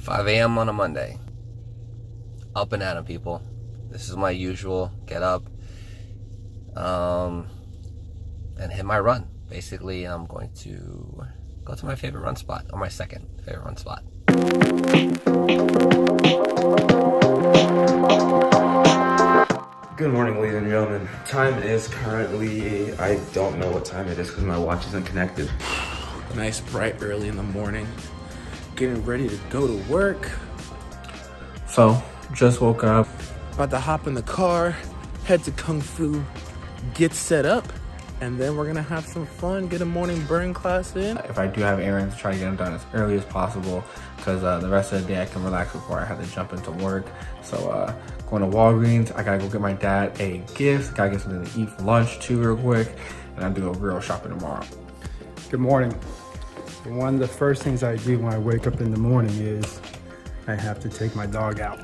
Five a.m. on a Monday. Up and at 'em, people. This is my usual get up, um, and hit my run. Basically, I'm going to go to my favorite run spot, or my second favorite run spot. Good morning, ladies and gentlemen. Time is currently, I don't know what time it is because my watch isn't connected. Nice, bright, early in the morning. Getting ready to go to work. So, just woke up. About to hop in the car, head to Kung Fu, get set up, and then we're gonna have some fun, get a morning burn class in. If I do have errands, try to get them done as early as possible because uh, the rest of the day I can relax before I have to jump into work. So, uh, going to Walgreens, I gotta go get my dad a gift, gotta get something to eat for lunch too real quick, and I'm doing real shopping tomorrow. Good morning. One of the first things I do when I wake up in the morning is I have to take my dog out.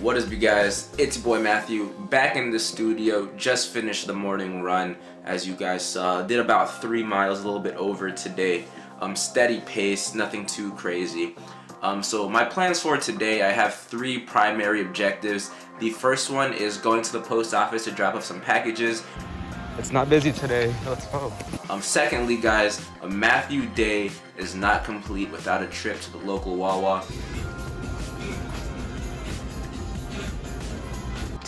What is up, you guys? It's your boy Matthew back in the studio. Just finished the morning run, as you guys saw. Did about three miles, a little bit over today. Um, steady pace, nothing too crazy. Um, so my plans for today, I have three primary objectives. The first one is going to the post office to drop off some packages. It's not busy today. Let's go. Um, secondly, guys, a Matthew day is not complete without a trip to the local Wawa.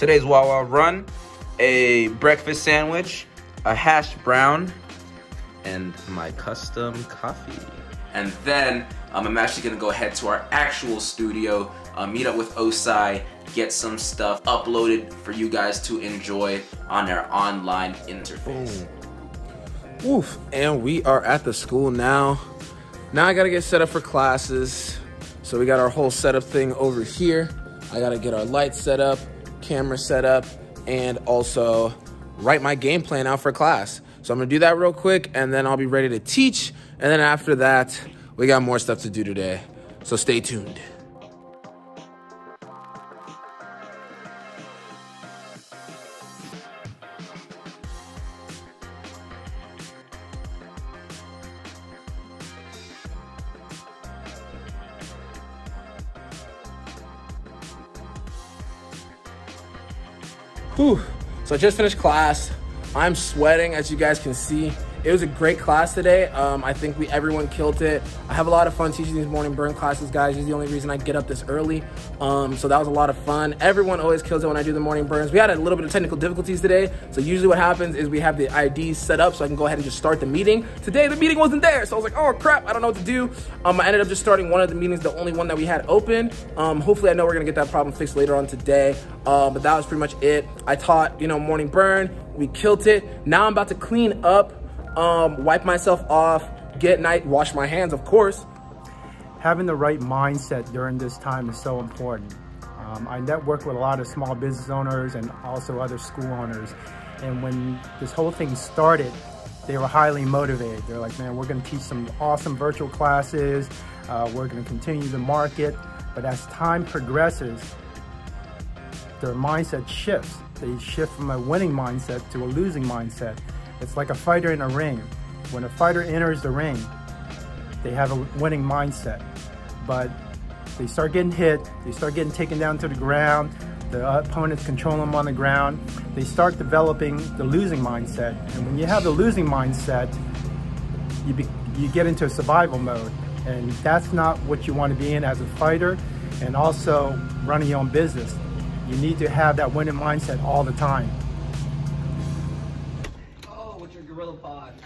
Today's Wawa run, a breakfast sandwich, a hash brown, and my custom coffee. And then um, I'm actually gonna go ahead to our actual studio, uh, meet up with Osai, get some stuff uploaded for you guys to enjoy on our online interface. Oof, and we are at the school now. Now I gotta get set up for classes. So we got our whole setup thing over here. I gotta get our lights set up, camera set up, and also write my game plan out for class. So I'm gonna do that real quick and then I'll be ready to teach. And then after that, we got more stuff to do today. So stay tuned. Whew. So I just finished class. I'm sweating, as you guys can see. It was a great class today. Um, I think we everyone killed it. I have a lot of fun teaching these morning burn classes, guys. This is the only reason I get up this early. Um, so that was a lot of fun. Everyone always kills it when I do the morning burns. We had a little bit of technical difficulties today. So usually what happens is we have the IDs set up so I can go ahead and just start the meeting. Today the meeting wasn't there. So I was like, oh crap, I don't know what to do. Um, I ended up just starting one of the meetings, the only one that we had open. Um, hopefully I know we're gonna get that problem fixed later on today. Um, but that was pretty much it. I taught, you know, morning burn. We killed it. Now I'm about to clean up um, wipe myself off, get night, wash my hands, of course. Having the right mindset during this time is so important. Um, I network with a lot of small business owners and also other school owners. And when this whole thing started, they were highly motivated. They're like, man, we're gonna teach some awesome virtual classes. Uh, we're gonna continue to market. But as time progresses, their mindset shifts. They shift from a winning mindset to a losing mindset. It's like a fighter in a ring. When a fighter enters the ring, they have a winning mindset. But they start getting hit, they start getting taken down to the ground, the opponents control them on the ground, they start developing the losing mindset. And when you have the losing mindset, you, be, you get into a survival mode. And that's not what you want to be in as a fighter and also running your own business. You need to have that winning mindset all the time.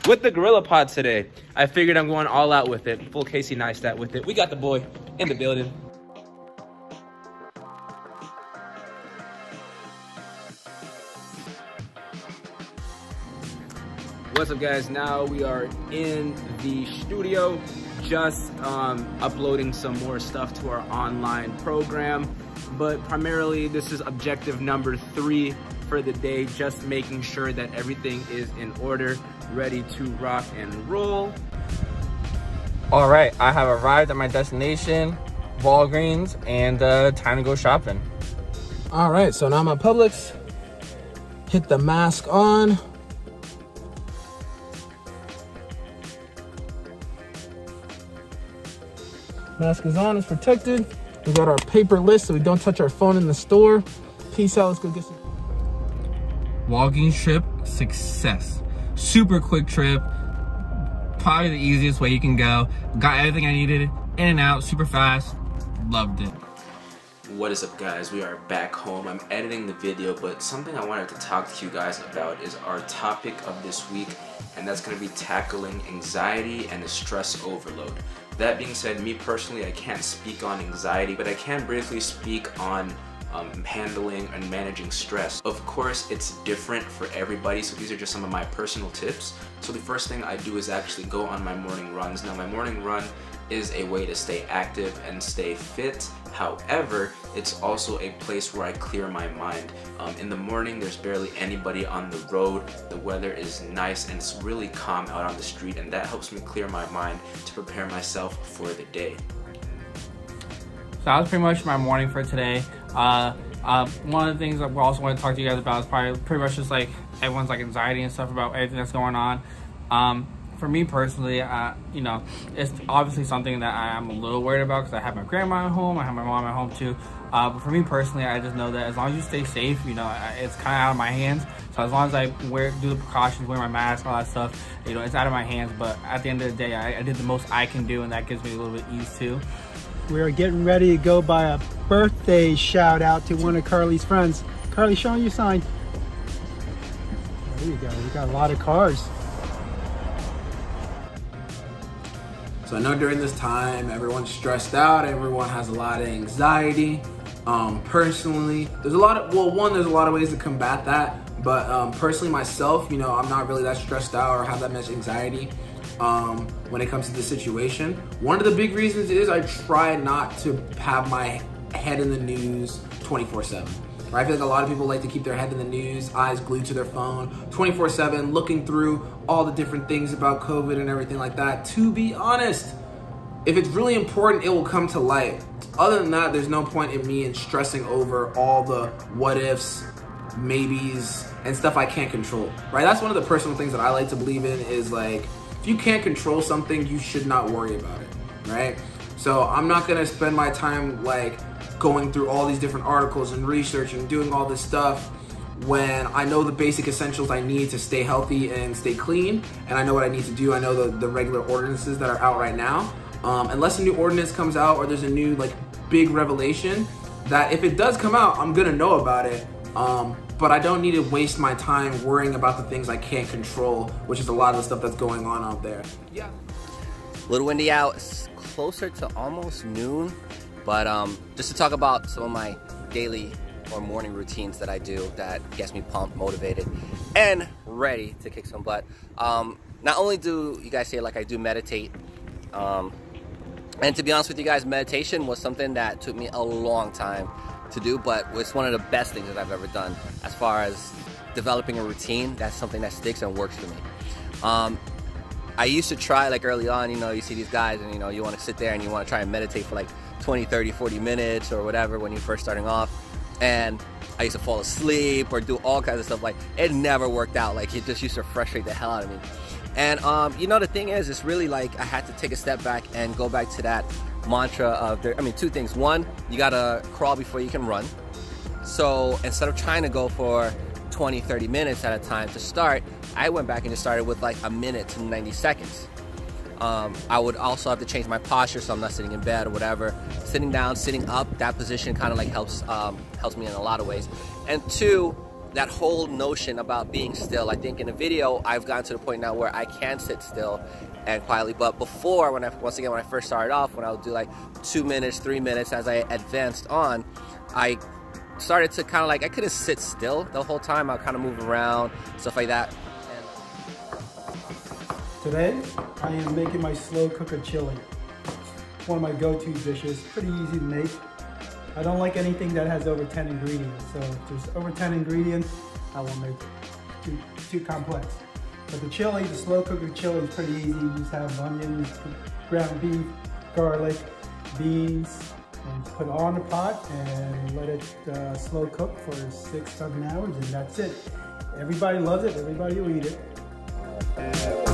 With the Gorilla Pod today. I figured I'm going all out with it. Full Casey Neistat with it. We got the boy in the building. What's up guys? Now we are in the studio just um, uploading some more stuff to our online program. But primarily this is objective number three for the day, just making sure that everything is in order, ready to rock and roll. All right, I have arrived at my destination, Walgreens, and uh, time to go shopping. All right, so now I'm at Publix. Hit the mask on. Mask is on, it's protected. We got our paper list so we don't touch our phone in the store. Peace out, let's go get some. Walgreens trip success. Super quick trip. Probably the easiest way you can go. Got everything I needed, in and out, super fast. Loved it. What is up guys? We are back home. I'm editing the video, but something I wanted to talk to you guys about is our topic of this week, and that's going to be tackling anxiety and the stress overload. That being said, me personally, I can't speak on anxiety, but I can briefly speak on um, handling and managing stress. Of course, it's different for everybody, so these are just some of my personal tips. So the first thing I do is actually go on my morning runs. Now my morning run is a way to stay active and stay fit. However, it's also a place where I clear my mind. Um, in the morning, there's barely anybody on the road. The weather is nice and it's really calm out on the street and that helps me clear my mind to prepare myself for the day. So that was pretty much my morning for today. Uh, uh, one of the things that we also want to talk to you guys about is probably pretty much just like everyone's like anxiety and stuff about everything that's going on. Um, for me personally, uh, you know, it's obviously something that I am a little worried about because I have my grandma at home, I have my mom at home too. Uh, but for me personally, I just know that as long as you stay safe, you know, it's kind of out of my hands. So as long as I wear, do the precautions, wear my mask, all that stuff, you know, it's out of my hands. But at the end of the day, I, I did the most I can do, and that gives me a little bit ease too. We're getting ready to go by a birthday shout out to one of Carly's friends. Carly, show me your sign. There you go. We got a lot of cars. So I know during this time, everyone's stressed out, everyone has a lot of anxiety. Um, personally, there's a lot of, well, one, there's a lot of ways to combat that. But um, personally, myself, you know, I'm not really that stressed out or have that much anxiety um, when it comes to the situation. One of the big reasons is I try not to have my head in the news 24 7. I feel like a lot of people like to keep their head in the news, eyes glued to their phone, 24 7, looking through all the different things about COVID and everything like that. To be honest, if it's really important, it will come to light. Other than that, there's no point in me in stressing over all the what ifs, maybes, and stuff I can't control, right? That's one of the personal things that I like to believe in is like, if you can't control something, you should not worry about it, right? So I'm not gonna spend my time like going through all these different articles and research and doing all this stuff when I know the basic essentials I need to stay healthy and stay clean, and I know what I need to do. I know the, the regular ordinances that are out right now. Um, unless a new ordinance comes out or there's a new like big revelation, that if it does come out, I'm gonna know about it. Um, but I don't need to waste my time worrying about the things I can't control, which is a lot of the stuff that's going on out there. Yeah. Little windy out. Closer to almost noon. But um, just to talk about some of my daily or morning routines that I do that gets me pumped, motivated, and ready to kick some butt. Um, not only do you guys say like I do meditate, um, and to be honest with you guys, meditation was something that took me a long time to do, but it's one of the best things that I've ever done as far as developing a routine. That's something that sticks and works for me. Um, I used to try like early on, you know, you see these guys and you know, you want to sit there and you want to try and meditate for like 20, 30, 40 minutes or whatever when you're first starting off. And I used to fall asleep or do all kinds of stuff. Like it never worked out. Like it just used to frustrate the hell out of me. And um, you know, the thing is, it's really like I had to take a step back and go back to that mantra of there. I mean, two things. One, you gotta crawl before you can run. So instead of trying to go for 20, 30 minutes at a time to start, I went back and just started with like a minute to 90 seconds. Um, I would also have to change my posture so I'm not sitting in bed or whatever. Sitting down, sitting up, that position kind of like helps um, helps me in a lot of ways. And two, that whole notion about being still. I think in a video I've gotten to the point now where I can sit still and quietly. But before, when I once again when I first started off, when I would do like two minutes, three minutes as I advanced on, I started to kind of like I couldn't sit still the whole time. I kind of move around, stuff like that. Today, I am making my slow cooker chili. One of my go-to dishes, pretty easy to make. I don't like anything that has over 10 ingredients, so if there's over 10 ingredients, I won't make it too, too complex. But the chili, the slow cooker chili is pretty easy. You just have onions, ground beef, garlic, beans, and put on the pot and let it uh, slow cook for six, seven hours, and that's it. Everybody loves it, everybody will eat it.